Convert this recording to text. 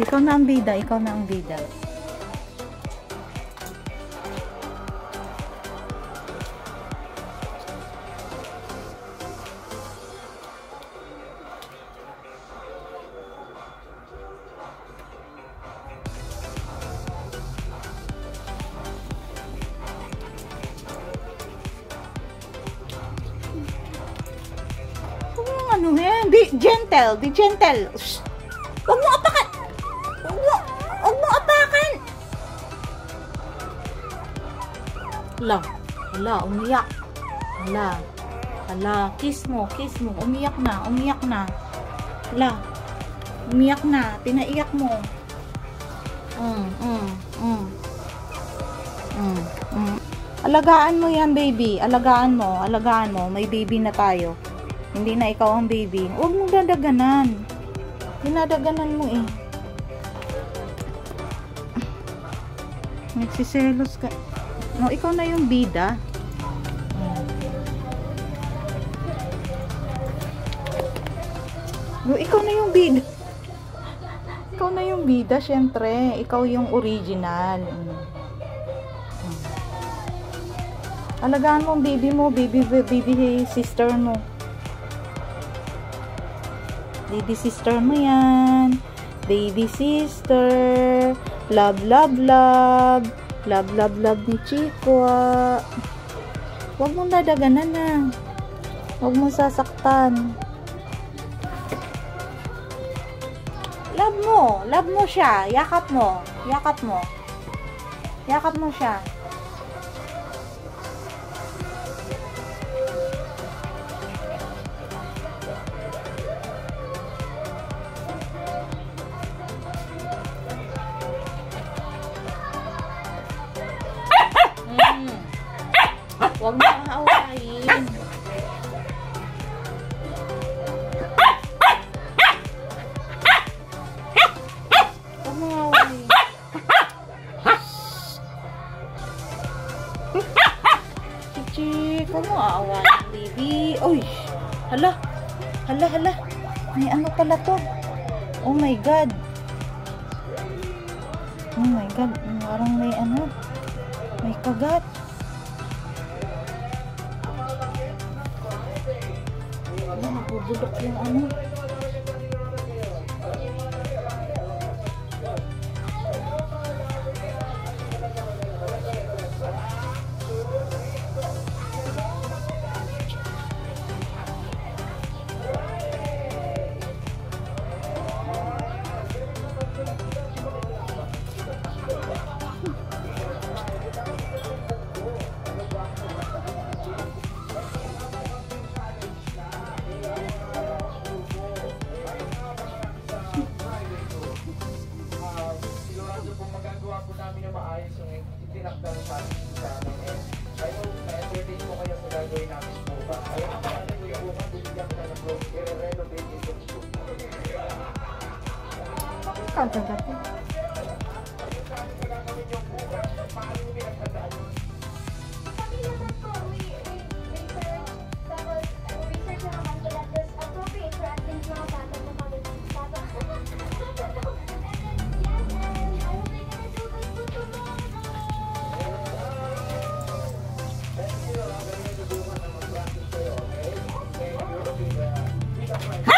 ikaw na ang bida, ikaw na ang bida. Ano eh. Be gentle. Be gentle. Shh. Hala. Hala, umiyak. Hala. Hala, kiss mo, kiss mo. Umiyak na, umiyak na. Hala. Umiyak na. Pinaiyak mo. Mm, mm, mm. Mm, mm. Alagaan mo yan, baby. Alagaan mo. Alagaan mo. May baby na tayo. Hindi na ikaw ang baby. Huwag mong dadaganan. Dinadaganan mo eh. Nagsiselos ka. No, ikaw na yung bida. No, ikaw na yung bida. Ikaw na yung bida, syempre. Ikaw yung original. Alagaan mo ang baby mo, baby, baby sister mo. Baby sister mo yan. Baby sister. Love, love, love. Love, love, love ni Chico. ah. Huwag mong dadaganan na. Huwag mong sasaktan. Love mo. Love mo siya. Yakap mo. Yakap mo. Yakap mo siya. Huwag mo. Huwag mo. Chichi, huwag mo aawayin, baby. Uy, hala. Hala, hala. May ano pala to? Oh my God. Oh my God. Parang may ano. May kagat. Nabubulok yung ano. Sa ating sa amin. Eh, kayo, na-entertain po kayo sa gagawin namin po ba? Kayo, ang paano ko yung bukan, bibigyan ko na ng vlog, i-renovate yung po. Kagagat. Ha!